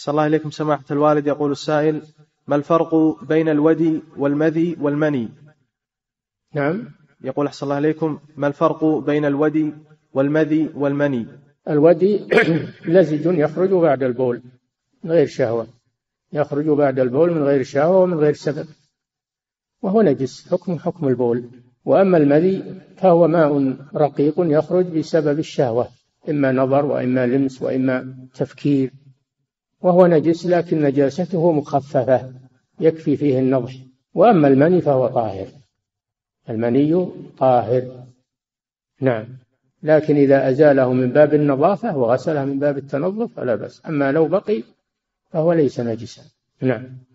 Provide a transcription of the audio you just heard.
صلى الله إليكم سماحة الوالد. يقول السائل ما الفرق بين الودي والمذي والمني؟ نعم. يقول أحسن الله إليكم ما الفرق بين الودي والمذي والمني؟ الودي لزج يخرج بعد البول من غير شهوة. يخرج بعد البول من غير شهوة ومن غير سبب. وهو نجس حكم حكم البول. وأما المذي فهو ماء رقيق يخرج بسبب الشهوة إما نظر وإما لمس وإما تفكير. وهو نجس لكن نجاسته مخففة يكفي فيه النضح. وأما المني فهو طاهر. المني طاهر. نعم. لكن إذا أزاله من باب النظافة وغسله من باب التنظف فلا بأس. أما لو بقي فهو ليس نجسا. نعم.